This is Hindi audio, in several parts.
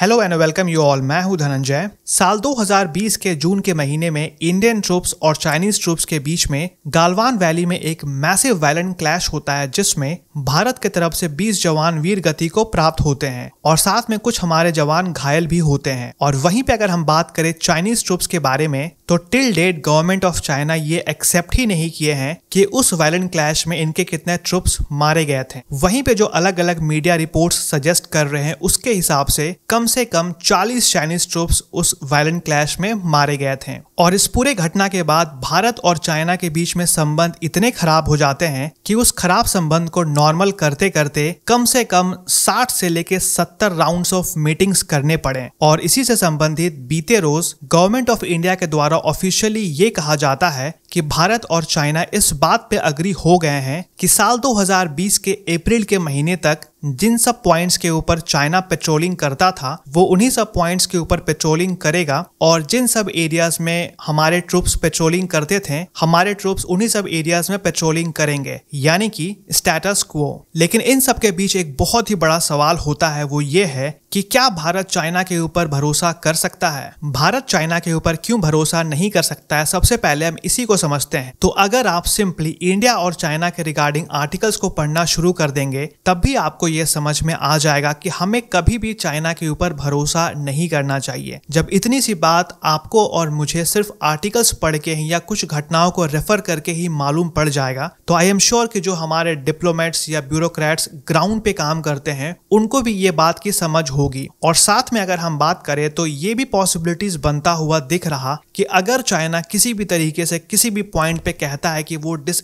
Hello and welcome you all मैं हूँ धनंजय। साल 2020 के जून के महीने में इंडियन ट्रूप्स और चाइनीज़ ट्रूप्स के बीच में गालवान वैली में एक मैसिव वायलेंट क्लैश होता है, जिसमें भारत के तरफ़ से 20 जवान वीर गति को प्राप्त होते हैं और साथ में कुछ हमारे जवान घायल भी होते हैं। और वहीं पे अगर हम बात करें चाइनीज़ ट्रूप्स के बारे में तो till date government of China ये एक्सेप्ट ही नहीं किए हैं कि उस वायलेंट क्लैश में इनके कितने ट्रुप्स मारे गए थे। वहीं पे जो अलग अलग मीडिया रिपोर्ट्स सजेस्ट कर रहे हैं, उसके हिसाब से कम से कम 40 चाइनीज़ ट्रुप्स उस वायलेंट क्लैश में मारे गए थे। और इस पूरे घटना के बाद भारत और चाइना के बीच में संबंध इतने खराब हो जाते हैं कि उस खराब संबंध को नॉर्मल करते करते कम से कम 60 से लेके सत्तर राउंड ऑफ़ मीटिंग्स करने पड़े। और इसी से संबंधित बीते रोज गवर्नमेंट ऑफ़ इंडिया के द्वारा ऑफिशियली ये कहा जाता है कि भारत और चाइना इस बात पे अग्री हो गए हैं कि साल 2020 के अप्रैल के महीने तक जिन सब पॉइंट्स के ऊपर चाइना पेट्रोलिंग करता था, वो उन्हीं सब पॉइंट्स के ऊपर पेट्रोलिंग करेगा और जिन सब एरियाज़ में हमारे ट्रूप्स पेट्रोलिंग करते थे, हमारे ट्रूप्स उन्हीं सब एरियाज़ में पेट्रोलिंग करेंगे, यानी कि स्टेटस क्वो लेकिन इन सब के बीच एक बहुत ही बड़ा सवाल होता है, वो ये है कि क्या भारत चाइना के ऊपर भरोसा कर सकता है? भारत चाइना के ऊपर क्यों भरोसा नहीं कर सकता है? सबसे पहले हम इसी को समझते हैं। तो अगर आप सिंपली इंडिया और चाइना के रिगार्डिंग आर्टिकल्स को पढ़ना शुरू कर देंगे, तब भी आपको ये समझ में आ जाएगा कि हमें कभी भी चाइना के ऊपर भरोसा नहीं करना चाहिए। जब इतनी सी बात आपको और मुझे सिर्फ़ आर्टिकल्स पढ़ के ही या कुछ घटनाओं को रेफर करके ही मालूम पड़ जाएगा तो आई एम श्योर कि जो हमारे डिप्लोमेट्स या ब्यूरोक्रेट्स ग्राउंड पे काम करते हैं, उनको भी ये बात की समझ होगी। और साथ में अगर हम बात करें तो ये भी पॉसिबिलिटीज बनता हुआ दिख रहा कि अगर चाइना किसी भी तरीके से किसी भी पॉइंट पे कहता है कि वो डिस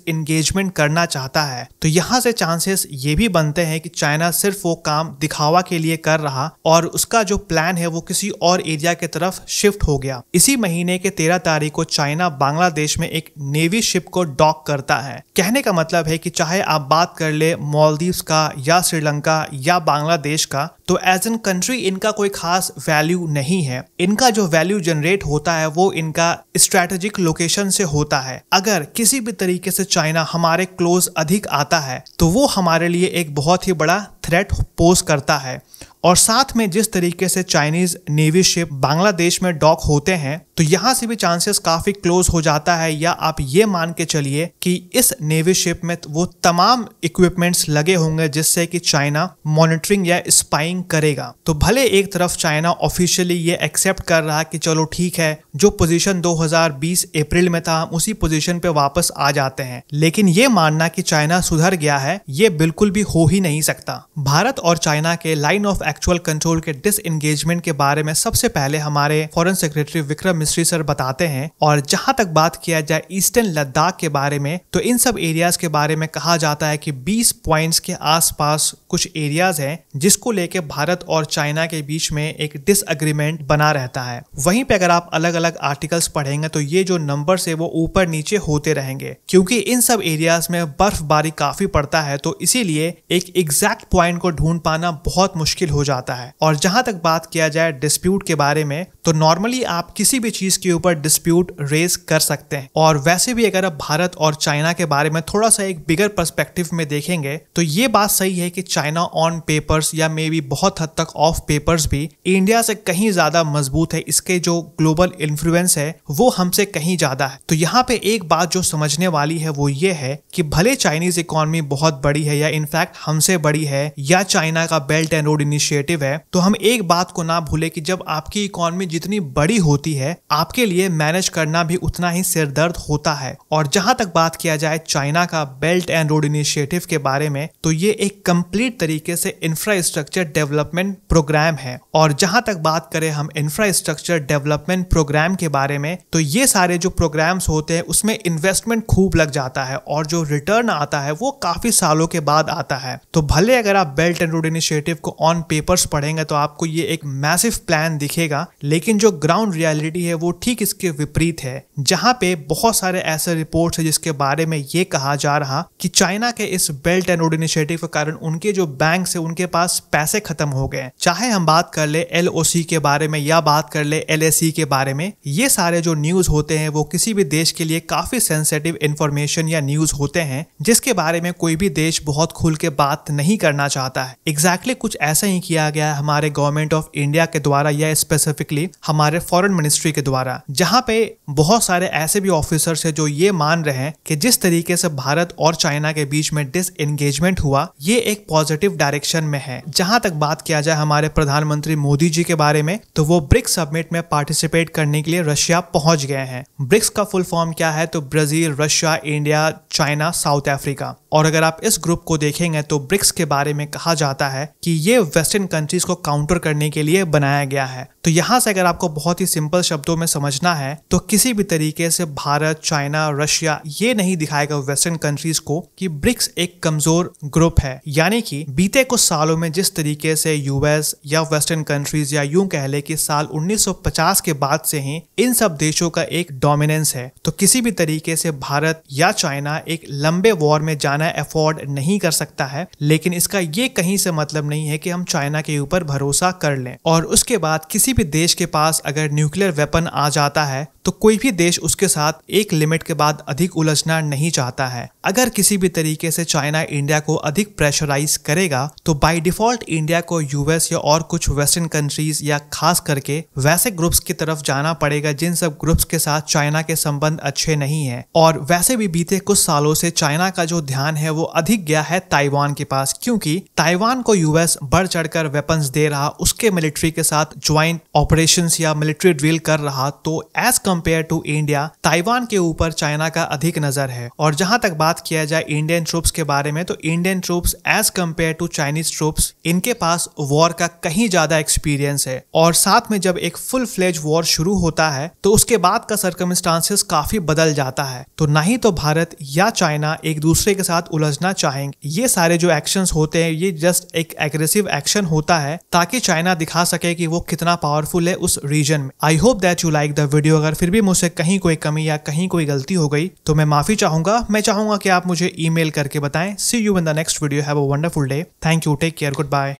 करना चाहता है। तो यहाँ से चांसेस ये भी बनते हैं कि चाइना सिर्फ़ वो काम दिखावा के लिए कर रहा और उसका जो प्लान है वो किसी और एरिया के तरफ़ शिफ्ट हो गया। इसी महीने के तेरह तारीख को चाइना बांग्लादेश में एक नेवी शिप को डॉक करता है। कहने का मतलब है कि चाहे आप बात कर ले मॉलदीव का या श्रीलंका या बांग्लादेश का तो एज एन कंट्री इनका कोई खास वैल्यू नहीं है। इनका जो वैल्यू जनरेट होता है, वो इनका स्ट्रेटेजिक लोकेशन से होता है। अगर किसी भी तरीके से चाइना हमारे क्लोज अधिक आता है तो वो हमारे लिए एक बहुत ही बड़ा थ्रेट पोज करता है। और साथ में जिस तरीके से चाइनीज़ नेवी शिप बांग्लादेश में डॉक होते हैं तो यहाँ से भी चांसेस काफ़ी क्लोज हो जाता है। या आप ये मान के चलिए कि इस नेवी शिप में वो तमाम इक्विपमेंट्स लगे होंगे जिससे कि चाइना मॉनिटरिंग या स्पाइंग करेगा। तो भले एक तरफ़ चाइना ऑफिशियली ये एक्सेप्ट कर रहा कि चलो ठीक है, जो पोजीशन 2020 अप्रैल में था, हम उसी पोजीशन पे वापस आ जाते हैं। लेकिन ये मानना कि चाइना सुधर गया है, ये बिल्कुल भी हो ही नहीं सकता। भारत और चाइना के लाइन ऑफ़ एक्चुअल कंट्रोल के डिस एंगेजमेंट के बारे में सबसे पहले हमारे फॉरेन सेक्रेटरी विक्रम मिश्री सर बताते हैं और जहाँ तक बात किया जाए ईस्टर्न लद्दाख के बारे में तो इन सब एरियाज़ के बारे में कहा जाता है कि 20 पॉइंट्स के आसपास कुछ एरियाज़ हैं जिसको लेके भारत और चाइना के बीच में एक डिसएग्रीमेंट बना रहता है। वहीं पे अगर आप अलग अलग आर्टिकल्स पढ़ेंगे तो ये जो नंबर है वो ऊपर नीचे होते रहेंगे, क्योंकि इन सब एरियाज़ में बर्फबारी काफ़ी पड़ता है तो इसीलिए एक एग्जैक्ट पॉइंट को ढूंढ पाना बहुत मुश्किल हो जाता है। और जहाँ तक बात किया जाए डिस्प्यूट के बारे में तो नॉर्मली आप किसी भी चीज़ के ऊपर डिस्प्यूट रेज कर सकते हैं। और वैसे भी अगर आप भारत और चाइना के बारे में थोड़ा सा एक बिगर परस्पेक्टिव में देखेंगे तो ये बात सही है कि चाइना ऑन पेपर्स या मे बी बहुत हद तक ऑफ़ पेपर्स भी इंडिया से कहीं ज़्यादा मज़बूत है। इसके जो ग्लोबल इन्फ्लुएंस है, वो हमसे कहीं ज़्यादा है। तो यहाँ पे एक बात जो समझने वाली है, वो ये है कि भले चाइनीज़ इकोनॉमी बहुत बड़ी है या इनफैक्ट हमसे बड़ी है या चाइना का बेल्ट एंड रोड इनिशिएटिव है तो हम एक बात को ना भूले कि जब आपकी इकोनॉमी जितनी बड़ी होती है, आपके लिए मैनेज करना भी उतना ही सिरदर्द होता है। और जहाँ तक बात किया जाए चाइना का बेल्ट एंड रोड इनिशिएटिव के बारे में तो ये एक कंप्लीट तरीके से इंफ्रास्ट्रक्चर डेवलपमेंट प्रोग्राम है। और जहाँ तक बात करें हम इंफ्रास्ट्रक्चर डेवलपमेंट प्रोग्राम के बारे में तो ये सारे जो प्रोग्राम्स होते हैं, उसमें इन्वेस्टमेंट खूब लग जाता है और जो रिटर्न आता है, वो काफ़ी सालों के बाद आता है। तो भले अगर आप बेल्ट एंड रोड इनिशिएटिव को ऑन पेपर्स पढ़ेंगे तो आपको ये एक मैसिव प्लान दिखेगा, लेकिन जो ग्राउंड रियलिटी है वो ठीक इसके विपरीत है। जहाँ पे बहुत सारे ऐसे रिपोर्ट्स है जिसके बारे में ये कहा जा रहा कि चाइना के इस बेल्ट एंड रोड इनिशिएटिव के कारण उनके जो बैंक है, उनके पास पैसे खत्म हो गए चाहे हम बात कर ले एलओसी के बारे में या बात कर ले एल के बारे में, ये सारे जो न्यूज़ होते हैं, वो किसी भी देश के लिए काफ़ी सेंसिटिव इन्फॉर्मेशन या न्यूज़ होते हैं, जिसके बारे में कोई भी देश बहुत खुल के बात नहीं करना चाहता है। एग्जैक्टली exactly कुछ ऐसा ही किया गया है हमारे गवर्नमेंट ऑफ़ इंडिया के द्वारा या स्पेसिफिकली हमारे फॉरेन मिनिस्ट्री के द्वारा, जहाँ पे बहुत सारे ऐसे भी ऑफिसर्स हैं जो ये मान रहे हैं कि जिस तरीके से भारत और चाइना के बीच में डिस एंगेजमेंट हुआ, ये एक पॉजिटिव डायरेक्शन में है। जहाँ तक बात किया जाए हमारे प्रधानमंत्री मोदी जी के बारे में तो वो ब्रिक्स सबमिट में पार्टिसिपेट करने के लिए रशिया पहुँच गए हैं। ब्रिक्स का फुल फॉर्म क्या है? तो Brazil, Russia, India, China, South Africa. और अगर आप इस ग्रुप को देखेंगे तो ब्रिक्स के बारे में कहा जाता है कि ये वेस्टर्न कंट्रीज़ को काउंटर करने के लिए बनाया गया है। तो यहाँ से अगर आपको बहुत ही सिंपल शब्दों में समझना है तो किसी भी तरीके से भारत, चाइना, रशिया, ये नहीं दिखाएगा वेस्टर्न कंट्रीज़ को कि ब्रिक्स एक कमज़ोर ग्रुप है। यानी कि बीते कुछ सालों में जिस तरीके से यूएस या वेस्टर्न कंट्रीज़ या यूँ कह ले कि साल 1950 के बाद से ही इन सब देशों का एक डोमिनेंस है। तो किसी भी तरीके से भारत या चाइना एक लंबे वॉर में जाना अफोर्ड नहीं कर सकता है, लेकिन इसका ये कहीं से मतलब नहीं है कि हम चाइना के ऊपर भरोसा कर लें। और उसके बाद किसी भी देश के पास अगर न्यूक्लियर वेपन आ जाता है तो कोई भी देश उसके साथ एक लिमिट के बाद अधिक उलझना नहीं चाहता है। अगर किसी भी तरीके से चाइना इंडिया को अधिक प्रेशराइज करेगा तो बाय डिफ़ॉल्ट इंडिया को यूएस या और कुछ वेस्टर्न कंट्रीज़ या खास करके वैसे ग्रुप्स की तरफ़ जाना पड़ेगा, जिन सब ग्रुप्स के साथ चाइना के संबंध अच्छे नहीं है। और वैसे भी बीते कुछ सालों से चाइना का जो ध्यान है, वो अधिक गया है ताइवान के पास, क्योंकि ताइवान को यूएस बढ़ चढ़कर वेपन्स दे रहा, उसके मिलिट्री के साथ ज्वाइंट ऑपरेशन या मिलिट्री ड्रिल कर रहा तो as compared to India Taiwan के ऊपर चाइना का अधिक नज़र है। और जहाँ तक बात किया जाए इंडियन ट्रूप्स के बारे में तो Indian troops as compared to Chinese troops इनके पास वॉर का कहीं ज़्यादा एक्सपीरियंस है। और साथ में जब एक फुल फ्लेज वॉर शुरू होता है तो उसके बाद का सर्कमस्टांसेस काफ़ी बदल जाता है। तो ना ही तो भारत या चाइना एक दूसरे के साथ उलझना चाहेंगे। ये सारे जो एक्शन होते हैं, ये जस्ट एक एग्रेसिव एक्शन होता है, ताकि चाइना दिखा सके कि वो कितना पावरफुल है उस रीजन में। I hope that you like the video अगर फिर भी मुझसे कहीं कोई कमी या कहीं कोई गलती हो गई तो मैं माफ़ी चाहूँगा। मैं चाहूँगा कि आप मुझे ईमेल करके बताएँ। See you in the next video have a wonderful day thank you take care goodbye